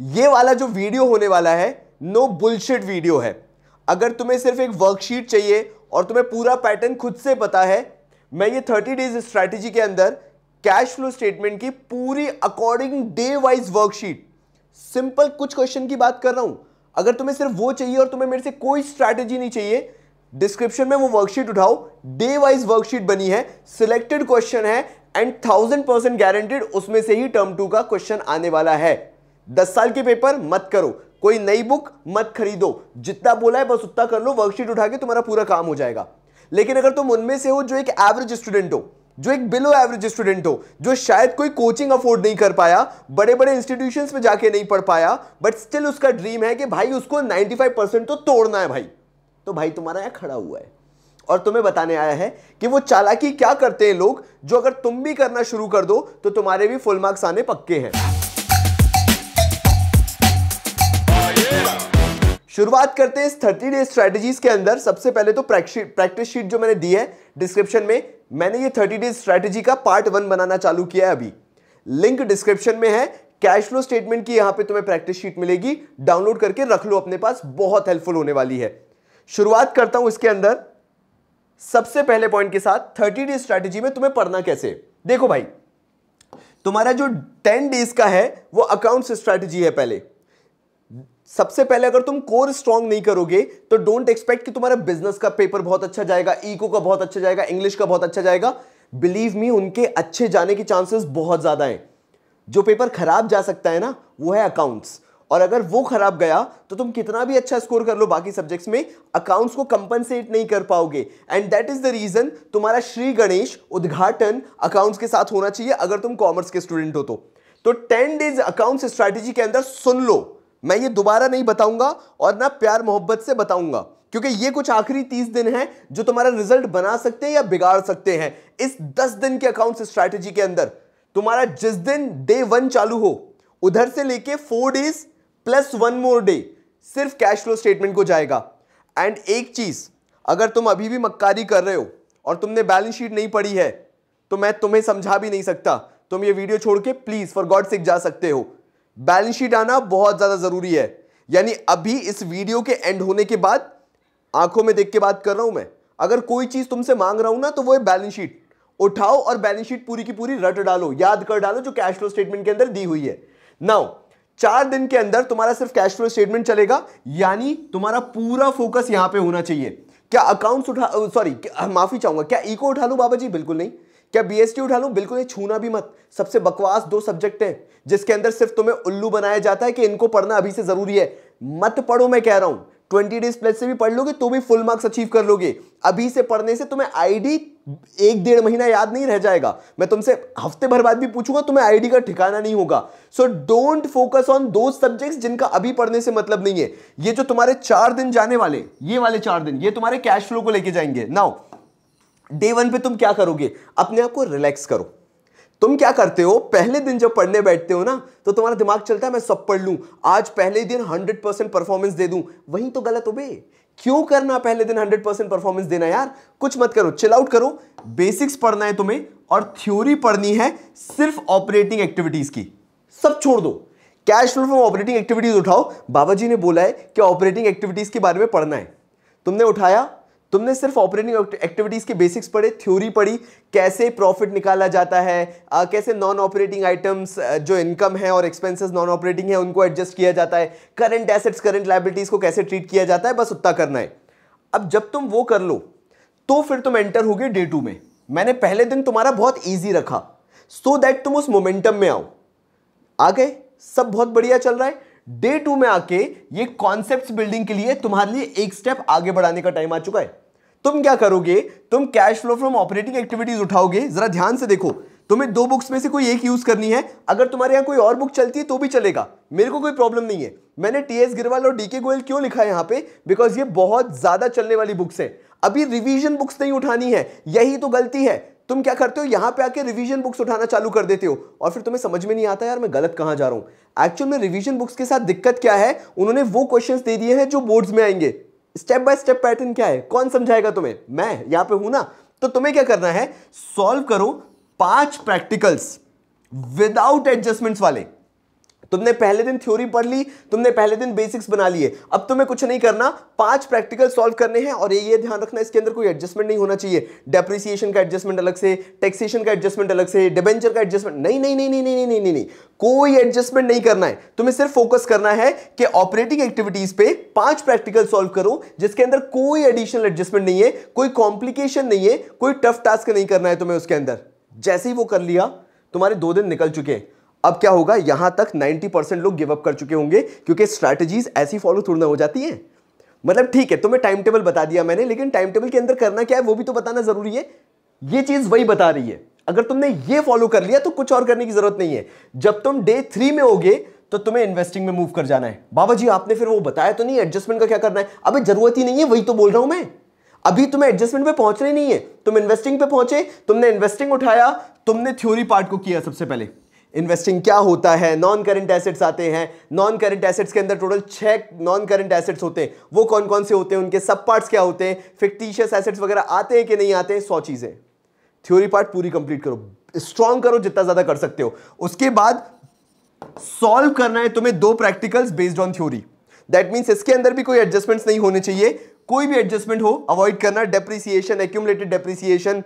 ये वाला जो वीडियो होने वाला है नो बुलशिट वीडियो है। अगर तुम्हें सिर्फ़ एक वर्कशीट चाहिए और तुम्हें पूरा पैटर्न खुद से पता है, मैं ये थर्टी डेज़ स्ट्रैटेजी के अंदर कैश फ्लो स्टेटमेंट की पूरी according day wise worksheet simple कुछ क्वेश्चन की बात कर रहा हूँ। अगर तुम्हें सिर्फ़ वो चाहिए और तुम्हें मेरे से कोई स्ट्रैटेजी नहीं चाहिए डिस्क्रिप्शन में वो वर्कशीट उठाओ। डे वाइज वर्कशीट बनी है सिलेक्टेड क्वेश्चन है एंड थाउज़ेंड परसेंट गारंटेड उसमें से ही टर्म टू का क्वेश्चन आने वाला है। दस साल के पेपर मत करो। कोई नई बुक मत खरीदो। जितना बोला है बस उतना कर लो। वर्कशीट उठा के तुम्हारा पूरा काम हो जाएगा। लेकिन अगर तुम उनमें से हो जो एक एवरेज स्टूडेंट हो, जो एक बिलो एवरेज स्टूडेंट हो, जो शायद कोई कोचिंग अफोर्ड नहीं कर पाया बड़े बड़े इंस्टीट्यूशंस में जाके नहीं पढ़ पाया बट स्टिल उसका ड्रीम है कि भाई उसको 95 परसेंट तो तोड़ना है भाई। तो भाई तुम्हारा यहाँ खड़ा हुआ है। और तुम्हें बताने आया है कि वो चालाकी क्या करते हैं लोग, जो अगर तुम भी करना शुरू कर दो तो तुम्हारे भी फुल मार्क्स आने पक्के हैं। शुरुआत करते हैं इस थर्टी डेज़ स्ट्रेटेजीज के अंदर। सबसे पहले तो प्रैक्टिस शीट जो मैंने दी है डिस्क्रिप्शन में, मैंने ये थर्टी डेज़ स्ट्रेटेजी का पार्ट वन बनाना चालू किया है अभी। लिंक डिस्क्रिप्शन में है। कैश फ्लो स्टेटमेंट की यहाँ पे तुम्हें प्रैक्टिस शीट मिलेगी। डाउनलोड करके रख लो अपने पास। बहुत हेल्पफुल होने वाली है। शुरुआत करता हूँ इसके अंदर। सबसे पहले पॉइंट के साथ थर्टी डेज़ स्ट्रैटेजी में तुम्हें पढ़ना कैसे? देखो भाई, तुम्हारा जो टेन डेज़ का है, वो अकाउंट स्ट्रैटेजी है पहले। सबसे पहले अगर तुम कोर स्ट्रांग नहीं करोगे तो डोंट एक्सपेक्ट कि तुम्हारा बिज़नेस का पेपर बहुत अच्छा जाएगा इको का बहुत अच्छा जाएगा इंग्लिश का बहुत अच्छा जाएगा। बिलीव मी उनके अच्छे जाने के चांसेस बहुत ज़्यादा हैं। जो पेपर खराब जा सकता है ना, वो है अकाउंट्स और अगर वो खराब गया तो तुम कितना भी अच्छा स्कोर कर लो बाकी सब्जेक्ट्स में अकाउंट्स को कंपनसेट नहीं कर पाओगे। And that is the reason तुम्हारा श्री गणेश उद्घाटन अकाउंट्स के साथ होना चाहिए, अगर तुम कॉमर्स के स्टूडेंट हो तो। टेन डेज़ अकाउंट्स स्ट्रैटेजी के अंदर सुन लो। मैं ये दोबारा नहीं बताऊँगा और ना प्यार मोहब्बत से बताऊँगा, क्योंकि ये कुछ आखिरी तीस दिन है जो तुम्हारा रिज़ल्ट बना सकते हैं या बिगाड़ सकते हैं। इस दस दिन के अकाउंट स्ट्रैटेजी के अंदर, तुम्हारा जिस दिन डे वन चालू हो, उधर से लेके four days plus one more day सिर्फ़ कैश फ्लो स्टेटमेंट को जाएगा। एंड एक चीज़, अगर तुम अभी भी मक्कारी कर रहे हो और तुमने बैलेंस शीट नहीं पढ़ी है तो मैं तुम्हें समझा भी नहीं सकता। तुम ये वीडियो छोड़ के प्लीज़ फॉर गॉड सिक जा सकते हो। बैलेंस शीट आना बहुत ज़्यादा ज़रूरी है। यानी अभी इस वीडियो के एंड होने के बाद, आँखों में देख के बात कर रहा हूँ मैं। अगर कोई चीज़ तुमसे मांग रहा हूँ ना तो वो है बैलेंस शीट। उठाओ और बैलेंस शीट पूरी की पूरी रट डालो, याद कर डालो जो कैश फ्लो स्टेटमेंट के अंदर दी हुई है। नाउ चार दिन के अंदर तुम्हारा सिर्फ़ कैश फ्लो स्टेटमेंट चलेगा, यानी तुम्हारा पूरा फोकस यहाँ पे होना चाहिए। क्या अकाउंट्स उठा सॉरी माफ़ी चाहूँगा, क्या इको उठा लू बाबा जी? बिल्कुल नहीं। क्या बीएसटी उठा लू? बिल्कुल नहीं, छूना भी मत। सबसे बकवास दो सब्जेक्ट है, जिसके अंदर सिर्फ़ तुम्हें उल्लू बनाया जाता है कि इनको पढ़ना अभी से ज़रूरी है। मत पढ़ो, मैं कह रहा हूँ। ट्वेंटी डेज़ प्लस से भी पढ़ लोगे तो भी फुल मार्क्स अचीव कर लोगे। अभी से पढ़ने से तुम्हें आईडी एक डेढ़ महीना याद नहीं रह जाएगा। मैं तुमसे हफ़्ते भर बाद भी पूछूँगा, तुम्हें आईडी का ठिकाना नहीं होगा। सो डोंट फोकस ऑन दो सब्जेक्ट्स जिनका अभी पढ़ने से मतलब नहीं है। ये जो तुम्हारे चार दिन जाने वाले, ये वाले चार दिन, ये तुम्हारे कैश फ्लो को लेके जाएँगे। नाउ डे वन पे तुम क्या करोगे? अपने आप को रिलैक्स करो। तुम क्या करते हो? पहले दिन जब पढ़ने बैठते हो ना तो तुम्हारा दिमाग चलता है, मैं सब पढ़ लूँ। आज पहले दिन हंड्रेड परसेंट परफॉर्मेंस दे दूँ। वही तो गलत हो बे। क्यों करना पहले दिन हंड्रेड परसेंट परफॉर्मेंस देना यार? कुछ मत करो चिल आउट करो। बेसिक्स पढ़ना है तुम्हें और थ्योरी पढ़नी है सिर्फ़ ऑपरेटिंग एक्टिविटीज़ की। सब छोड़ दो। Cash flow from operating activities उठाओ। बाबा जी ने बोला है कि ऑपरेटिंग एक्टिविटीज़ के बारे में पढ़ना है। तुमने उठाया तुमने सिर्फ़ ऑपरेटिंग एक्टिविटीज़ के बेसिक्स पढ़े थ्योरी पढ़ी कैसे प्रॉफिट निकाला जाता है आ, कैसे नॉन ऑपरेटिंग आइटम्स जो इनकम है और एक्सपेंसेस नॉन ऑपरेटिंग है उनको एडजस्ट किया जाता है करंट एसेट्स करंट लाइबिलिटीज को कैसे ट्रीट किया जाता है बस उतना करना है। अब जब तुम वो कर लो तो फिर तुम एंटर हो गए डे टू में। मैंने पहले दिन तुम्हारा बहुत ईजी रखा सो so दैट तुम उस मोमेंटम में आओ। आ गए सब बहुत बढ़िया चल रहा है डे टू में आके ये कॉन्सेप्ट बिल्डिंग के लिए तुम्हारे लिए एक स्टेप आगे बढ़ाने का टाइम आ चुका है। तुम क्या करोगे? तुम cash flow from operating activities उठाओगे। जरा ध्यान से देखो, तुम्हें दो बुक्स में से कोई एक यूज़ करनी है। अगर तुम्हारे यहाँ कोई और बुक चलती है तो भी चलेगा। मेरे को कोई प्रॉब्लम नहीं है। मैंने टीएस गिरवाल और डीके गोयल क्यों लिखा है यहाँ पे? बिकॉज़ ये बहुत ज़्यादा चलने वाली बुक्स है। अभी रिवीजन बुक्स नहीं उठानी है। यही तो गलती है। तुम क्या करते हो? यहाँ पे आके रिवीजन बुक्स उठाना चालू कर देते हो। और फिर तुम्हें समझ में नहीं आता यार, मैं गलत कहाँ जा रहा हूँ? एक्चुअल में रिवीजन बुक्स के साथ दिक्कत क्या है? उन्होंने वो क्वेश्चंस दे दिए हैं जो बोर्ड्स में आएँगे। स्टेप बाय स्टेप पैटर्न क्या है? कौन समझाएगा तुम्हें? मैं, यहाँ पे हूँ ना। तो तुम्हें क्या करना है? सॉल्व करो पाँच प्रैक्टिकल्स विदाउट एडजस्टमेंट्स वाले। तुमने पहले दिन थ्योरी पढ़ ली, तुमने पहले दिन बेसिक्स बना लिए। अब तुम्हें कुछ नहीं करना, पाँच प्रैक्टिकल सॉल्व करने हैं और ये ध्यान रखना, इसके अंदर कोई एडजस्टमेंट नहीं होना चाहिए। डेप्रिसिएशन का एडजस्टमेंट अलग से टैक्सेशन का एडजस्टमेंट अलग से डिबेंचर का एडजस्टमेंट नहीं नहीं नहीं नहीं नहीं नहीं नहीं। नहीं कोई एडजस्टमेंट नहीं करना है। तुम्हें सिर्फ़ फोकस करना है कि ऑपरेटिंग एक्टिविटीज़ पे पाँच प्रैक्टिकल सॉल्व करो, जिसके अंदर कोई एडिशनल एडजस्टमेंट नहीं है, कोई कॉम्प्लिकेशन नहीं है, कोई टफ टास्क नहीं करना है तुम्हें उसके अंदर। जैसे ही वो कर लिया, तुम्हारे दो दिन निकल चुके हैं। अब क्या होगा? यहाँ तक 90 परसेंट लोग गिव अप कर चुके होंगे, क्योंकि स्ट्रैटेजीज ऐसी फॉलो थोड़ा हो जाती है। मतलब ठीक है, तुम्हें टाइम टेबल बता दिया मैंने, लेकिन टाइम टेबल के अंदर करना क्या है, वो भी तो बताना ज़रूरी है। ये चीज़ वही बता रही है। अगर तुमने ये फॉलो कर लिया तो कुछ और करने की ज़रूरत नहीं है। जब तुम डे थ्री में होगे तो तुम्हें इन्वेस्टिंग में मूव कर जाना है। बाबा जी, आपने फिर वो बताया तो नहीं एडजस्टमेंट का क्या करना है? अभी ज़रूरत ही नहीं है, वही तो बोल रहा हूँ मैं। अभी तुम्हें एडजस्टमेंट पे पहुँचना ही नहीं है। तुम इन्वेस्टिंग पे पहुँचे, तुमने इन्वेस्टिंग उठाया, तुमने थ्योरी पार्ट को किया सबसे पहले। इन्वेस्टिंग क्या होता है? नॉन करंट एसेट्स आते हैं। नॉन करंट एसेट्स के अंदर टोटल छह नॉन करंट एसेट्स होते हैं। वो कौन कौन से होते हैं? उनके सब पार्ट्स क्या होते हैं? फिक्टिशियस एसेट्स वगैरह आते हैं कि नहीं आते हैं? सौ चीज़ें। थ्योरी पार्ट पूरी कंप्लीट करो। स्ट्रॉन्ग करो, जितना ज़्यादा कर सकते हो। उसके बाद सॉल्व करना है तुम्हें दो practicals based on theory that means इसके अंदर भी कोई एडजस्टमेंट्स नहीं होने चाहिए। कोई भी एडजस्टमेंट हो अवॉइड करना। Depreciation accumulated depreciation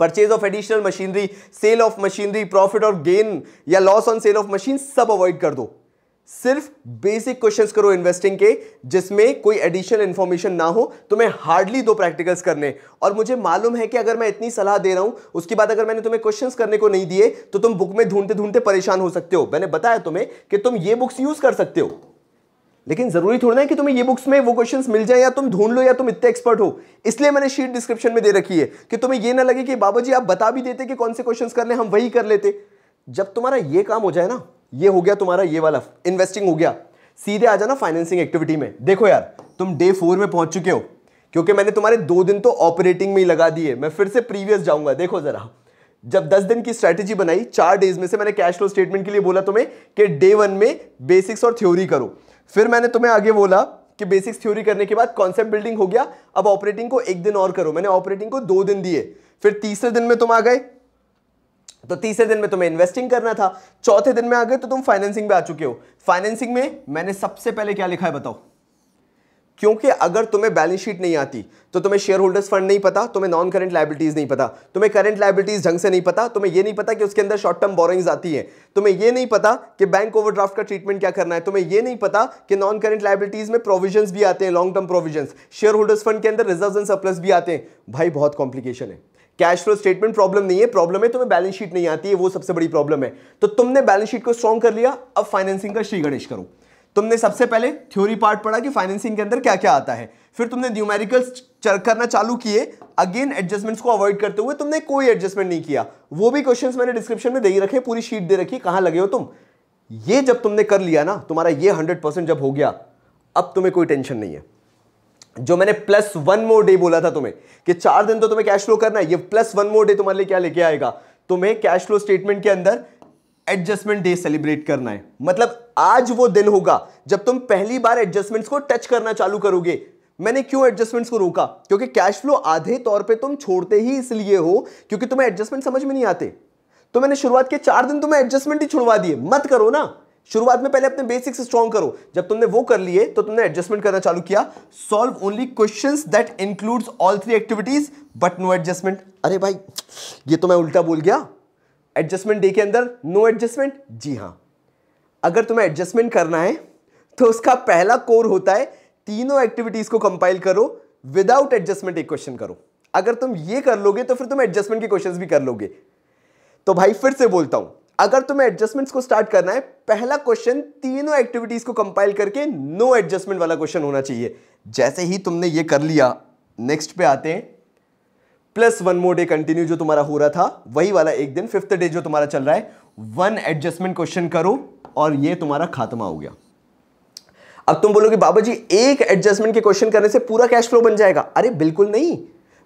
purchase of additional machinery sale of machinery profit और गेन या loss on sale of machine सब अवॉइड कर दो। सिर्फ़ बेसिक क्वेश्चंस करो इन्वेस्टिंग के, जिसमें कोई एडिशनल इंफॉर्मेशन ना हो तुम्हें हार्डली दो प्रैक्टिकल्स करने। और मुझे मालूम है कि अगर मैं इतनी सलाह दे रहा हूँ, उसके बाद अगर मैंने तुम्हें क्वेश्चंस करने को नहीं दिए तो तुम बुक में ढूंढते ढूंढते परेशान हो सकते हो। मैंने बताया तुम्हें कि तुम ये बुक्स यूज़ कर सकते हो। लेकिन ज़रूरी थोड़ा ना कि तुम्हें ये बुक्स में वो क्वेश्चंस मिल जाए या तुम ढूंढ लो या तुम इतने एक्सपर्ट हो। इसलिए मैंने शीट डिस्क्रिप्शन में दे रखी है कि तुम्हें ये ना लगे कि बाबा जी आप बता भी देते कि कौन से क्वेश्चंस करने हम वही कर लेते। जब तुम्हारा ये काम हो जाए ना, ये हो गया तुम्हारा ये वाला इन्वेस्टिंग हो गया। सीधे आ जाना फाइनेंसिंग एक्टिविटी में। देखो यार, तुम डे फोर में पहुँच चुके हो, क्योंकि मैंने तुम्हारे दो दिन तो ऑपरेटिंग में ही लगा दिए। मैं फिर से प्रीवियस जाऊँगा, देखो जरा। जब 10 दिन की स्ट्रेटेजी बनाई, चार डेज़ में से मैंने कैश फ्लो स्टेटमेंट के लिए बोला तुम्हें कि डे वन में बेसिक्स और थ्योरी करो। फिर मैंने तुम्हें आगे बोला कि बेसिक्स थ्योरी करने के बाद कॉन्सेप्ट बिल्डिंग हो गया। अब ऑपरेटिंग को एक दिन और करो। मैंने ऑपरेटिंग को दो दिन दिए। फिर तीसरे दिन में तुम आ गए। तो तीसरे दिन में तुम्हें इन्वेस्टिंग करना था। चौथे दिन में आ गए तो तुम फाइनेंसिंग में आ चुके हो। फाइनेंसिंग में मैंने सबसे पहले क्या लिखा है बताओ? क्योंकि अगर तुम्हें बैलेंस शीट नहीं आती तो तुम्हें शेयर होल्डर्स फंड नहीं पता, तुम्हें नॉन करंट लाइबिलिटीज नहीं पता, तुम्हें करंट लाइबिलिटीज ढंग से नहीं पता, तुम्हें यह नहीं पता कि उसके अंदर शॉर्ट टर्म बोरिंग्स आती है, तुम्हें यह नहीं पता कि बैंक ओवरड्राफ्ट का ट्रीटमेंट क्या करना है, तुम्हें यह नहीं पता कि नॉन करंट लाइबिलिटीज में प्रोविज़न भी आते हैं long term provision share holders fund के अंदर रिज़र्व एंड सरप्लस भी आते हैं। भाई, बहुत कॉम्प्लिकेशन है। कैश फ्लो स्टेटमेंट प्रॉब्लम नहीं है प्रॉब्लम है तुम्हें बैलेंस शीट नहीं आती है, वो सबसे बड़ी प्रॉब्लम है। तो तुमने बैलेंस शीट को स्ट्रॉन्ग कर लिया, अब फाइनेंसिंग का श्री गणेश करो। तुमने सबसे पहले थ्योरी पार्ट पढ़ा कि फाइनेंसिंग के अंदर क्या क्या आता है। फिर तुमने न्यूमेरिकल्स करना चालू किए। अगेन एडजस्टमेंट्स को अवॉइड करते हुए तुमने कोई एडजस्टमेंट नहीं किया। वो भी क्वेश्चंस मैंने डिस्क्रिप्शन में दे ही रखे, पूरी शीट दे रखी, कहाँ लगे हो तुम? ये जब तुमने कर लिया ना, तुम्हारा ये हंड्रेड जब हो गया, अब तुम्हें कोई टेंशन नहीं है। जो मैंने प्लस वन मोर डे बोला था तुम्हें, कि चार दिन तो तुम्हें कैश फ्लो करना है, ये प्लस वन मोर डे तुम्हारे लिए क्या लेके आएगा? तुम्हें कैश फ्लो स्टेटमेंट के अंदर एडजस्टमेंट डे सेलिब्रेट करना है। मतलब आज वो दिन होगा जब तुम पहली बार एडजस्टमेंट्स को टच करना चालू करोगे। मैंने क्यों एडजस्टमेंट्स को रोका? क्योंकि कैश फ्लो आधे तौर पे तुम छोड़ते ही इसलिए हो, क्योंकि तुम्हें एडजस्टमेंट समझ में नहीं आते। तो मैंने शुरुआत के चार दिन तुम्हें एडजस्टमेंट ही छुड़वा दिए। मत करो ना। शुरुआत में पहले अपने बेसिक्स स्ट्रॉन्ग करो। जब तुमने वो कर लिए तो तुमने एडजस्टमेंट करना चालू किया। Solve only question that includes all three activities but no adjustment अरे भाई, ये तो मैं उल्टा बोल गया। एडजस्टमेंट डे के अंदर, नो एडजस्टमेंट? जी हाँ। अगर तुम्हें एडजस्टमेंट करना है तो उसका पहला कोर होता है, तीनों एक्टिविटीज़ को कंपाइल करो विदाउट एडजस्टमेंट एक क्वेश्चन करो। अगर तुम ये कर लोगे तो फिर तुम एडजस्टमेंट के क्वेश्चंस भी कर लोगे। तो भाई, फिर से बोलता हूँ, अगर तुम्हें एडजस्टमेंट्स को स्टार्ट करना है, पहला क्वेश्चन तीनों एक्टिविटीज़ को कंपाइल करके नो एडजस्टमेंट वाला क्वेश्चन होना चाहिए। जैसे ही तुमने ये कर लिया नेक्स्ट पे आते हैं। Plus one more day continue जो तुम्हारा हो रहा था, वही वाला एक दिन फिफ्थ डे जो तुम्हारा चल रहा है वन एडजस्टमेंट क्वेश्चन करो और ये तुम्हारा खात्मा हो गया। अब तुम बोलोगे, बाबा जी, एक एडजस्टमेंट के क्वेश्चन करने से पूरा कैश फ्लो बन जाएगा? अरे, बिल्कुल नहीं।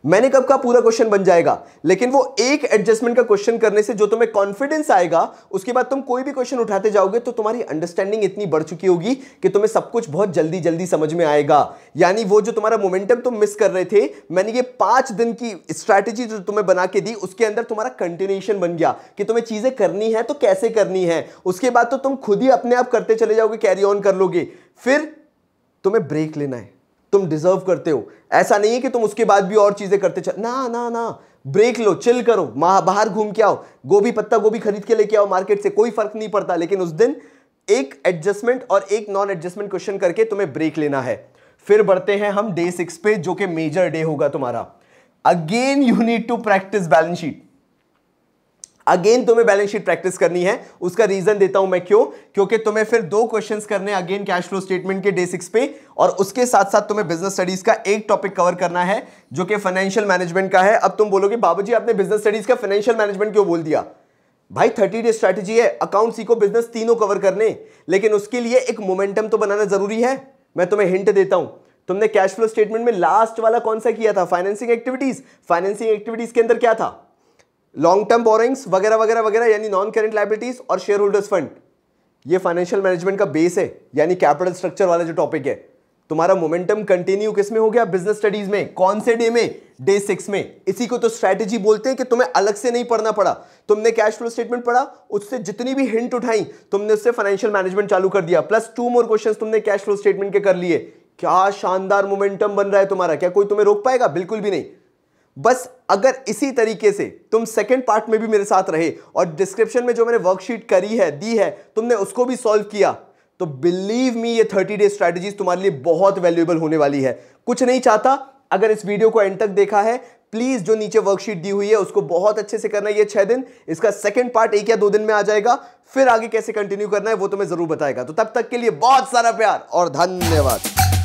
मैंने कब का पूरा क्वेश्चन बन जाएगा? लेकिन वो एक एडजस्टमेंट का क्वेश्चन करने से जो तुम्हें कॉन्फिडेंस आएगा, उसके बाद तुम कोई भी क्वेश्चन उठाते जाओगे तो तुम्हारी अंडरस्टैंडिंग इतनी बढ़ चुकी होगी कि तुम्हें सब कुछ बहुत जल्दी जल्दी समझ में आएगा। यानी वो जो तुम्हारा मोमेंटम तुम मिस कर रहे थे, मैंने ये पाँच दिन की स्ट्रैटेजी जो तुम्हें बना के दी, उसके अंदर तुम्हारा कंटिन्यूशन बन गया कि तुम्हें चीज़ें करनी है तो कैसे करनी है? उसके बाद तो तुम खुद ही अपने आप करते चले जाओगे कैरी ऑन कर लोगे। फिर तुम्हें ब्रेक लेना है। तुम डिजर्व करते हो। ऐसा नहीं है कि तुम उसके बाद भी और चीज़ें करते चल, ना ना ना। ब्रेक लो चिल करो बाहर घूम के आओ। गोभी पत्ता गोभी खरीद के लेके आओ मार्केट से, कोई फ़र्क नहीं पड़ता। लेकिन उस दिन एक एडजस्टमेंट और एक नॉन एडजस्टमेंट क्वेश्चन करके तुम्हें ब्रेक लेना है। फिर बढ़ते हैं हम डे सिक्स पे, जो कि मेजर डे होगा तुम्हारा। Again you need to practice balance sheet again तुम्हें बैलेंस शीट प्रैक्टिस करनी है। उसका रीजन देता हूँ मैं क्यों? क्योंकि तुम्हें फिर दो क्वेश्चंस करने अगेन कैश फ्लो स्टेटमेंट के डे सिक्स पे, और उसके साथ साथ तुम्हें बिज़नेस स्टडीज़ का एक टॉपिक कवर करना है, जो कि फाइनेंशियल मैनेजमेंट का है। अब तुम बोलोगे, बाबूजी, आपने बिज़नेस स्टडीज़ का फाइनेंशियल मैनेजमेंट क्यों बोल दिया? भाई थर्टी डे स्ट्रैटेजी है। अकाउंट सीखो बिज़नेस तीनों कवर करने। लेकिन उसके लिए एक मोमेंटम तो बनाना ज़रूरी है। मैं तुम्हें हिंट देता हूँ। तुमने कैश फ्लो स्टेटमेंट में लास्ट वाला कौन सा किया था? फाइनेंसिंग एक्टिविटीज़ फाइनेंसिंग एक्टिविटीज़ के अंदर क्या था? लॉन्ग टर्म बोरिंग्स वगैरह वगैरह वगैरह, यानी नॉन करेंट लाइबिलिटीज और शेयर होल्डर्स फंड ये फाइनेंशियल मैनेजमेंट का बेस है, यानी कैपिटल स्ट्रक्चर वाला जो टॉपिक है। तुम्हारा मोमेंटम कंटिन्यू किसमें हो गया? बिज़नेस स्टडीज़ में। कौन से डे में? डे सिक्स में। इसी को तो स्ट्रैटेजी बोलते हैं कि तुम्हें अलग से नहीं पढ़ना पड़ा। तुमने कैश फ्लो स्टेटमेंट पढ़ा, उससे जितनी भी हिंट उठाई, तुमने उससे फाइनेंशियल मैनेजमेंट चालू कर दिया। प्लस टू मोर क्वेश्चंस तुमने कैश फ्लो स्टेटमेंट के कर लिए। क्या शानदार मोमेंटम बन रहा है तुम्हारा? क्या कोई तुम्हें रोक पाएगा? बिल्कुल भी नहीं। बस अगर इसी तरीके से तुम सेकेंड पार्ट में भी मेरे साथ रहे और डिस्क्रिप्शन में जो मैंने वर्कशीट करी है, दी है, तुमने उसको भी सॉल्व किया तो बिलीव मी ये थर्टी डे स्ट्रैटेजीज तुम्हारे लिए बहुत वैल्यूएबल होने वाली है। कुछ नहीं चाहता, अगर इस वीडियो को एंड तक देखा है प्लीज़ जो नीचे वर्कशीट दी हुई है, उसको बहुत अच्छे से करना है ये छह दिन। इसका सेकंड पार्ट एक या दो दिन में आ जाएगा, फिर आगे कैसे कंटिन्यू करना है, वो तुम्हें ज़रूर बताएगा। तो तब तक के लिए बहुत सारा प्यार और धन्यवाद।